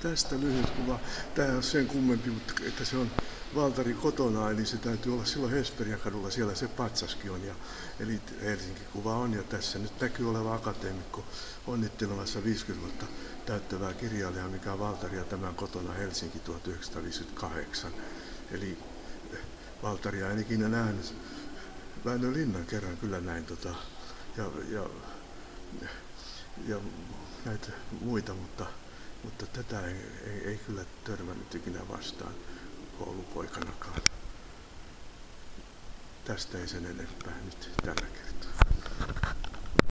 Tästä lyhyt kuva. Tämä ei ole sen kummempi, mutta että se on Valtari kotona, niin se täytyy olla silloin Hesperian kadulla, siellä se patsaskin on. Ja, eli Helsinki-kuva on, ja tässä nyt näkyy oleva akateemikko onnittelemassa 50 vuotta täyttävää kirjailijaa, mikä on Valtari ja tämän kotona Helsinki 1958. Eli Valtaria en ikinä nähnyt. Väinö Linnan kerran kyllä näin tota, ja, ja, ja näitä muita, mutta, mutta tätä ei, ei, ei kyllä törmännyt ikinä vastaan koulupoikanakaan. Tästä ei sen enempää nyt tällä kertaa.